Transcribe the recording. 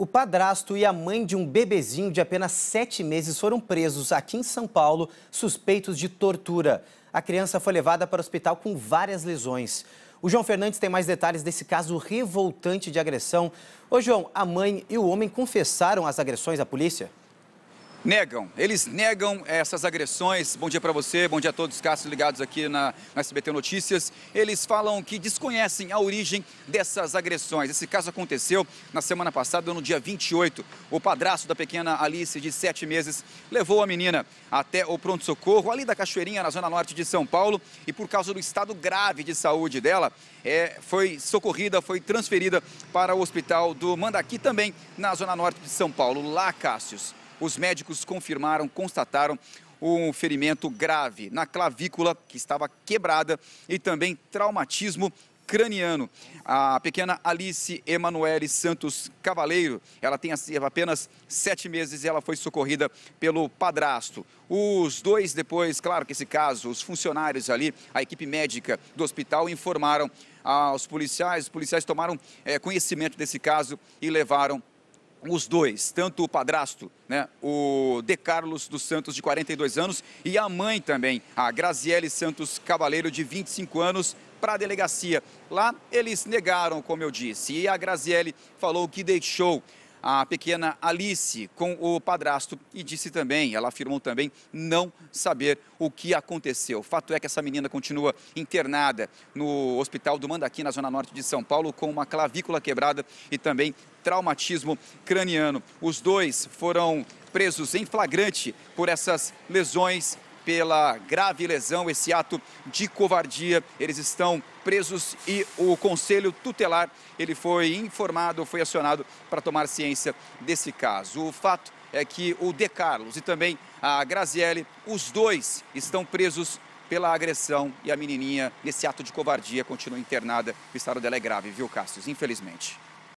O padrasto e a mãe de um bebezinho de apenas sete meses foram presos aqui em São Paulo, suspeitos de tortura. A criança foi levada para o hospital com várias lesões. O João Fernandes tem mais detalhes desse caso revoltante de agressão. Ô, João, a mãe e o homem confessaram as agressões à polícia? Negam, eles negam essas agressões. Bom dia para você, bom dia a todos os casos ligados aqui na, na SBT Notícias. Eles falam que desconhecem a origem dessas agressões. Esse caso aconteceu na semana passada, no dia 28. O padrasto da pequena Alice, de 7 meses, levou a menina até o pronto-socorro, ali da Cachoeirinha, na zona norte de São Paulo, e por causa do estado grave de saúde dela, é, foi socorrida, foi transferida para o hospital do Mandaqui, também na zona norte de São Paulo, lá, Cássius. Os médicos confirmaram, constataram um ferimento grave na clavícula, que estava quebrada, e também traumatismo craniano. A pequena Alice Emanuele Santos Cavaleiro, ela tem apenas sete meses e ela foi socorrida pelo padrasto. Os dois depois, claro que esse caso, os funcionários ali, a equipe médica do hospital informaram aos policiais, os policiais tomaram é, conhecimento desse caso e levaram os dois, tanto o padrasto, né, o De Carlos dos Santos, de 42 anos, e a mãe também, a Graziele Santos Cavaleiro, de 25 anos, para a delegacia. Lá eles negaram, como eu disse, e a Graziele falou que deixou a pequena Alice com o padrasto e disse também, ela afirmou também, não saber o que aconteceu. Fato é que essa menina continua internada no hospital do Mandaqui, na zona norte de São Paulo, com uma clavícula quebrada e também traumatismo craniano. Os dois foram presos em flagrante por essas lesões pela grave lesão, esse ato de covardia. Eles estão presos e o conselho tutelar ele foi informado, foi acionado para tomar ciência desse caso. O fato é que o De Carlos e também a Graziele, os dois estão presos pela agressão e a menininha, nesse ato de covardia, continua internada. O estado dela é grave, viu, Cássio? Infelizmente.